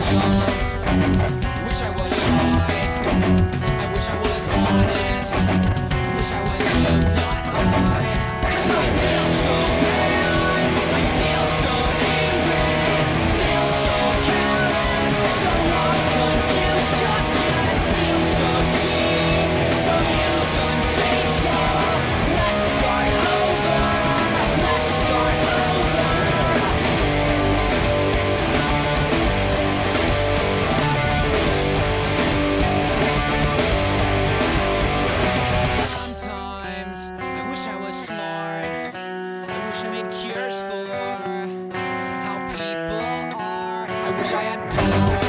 was wish I had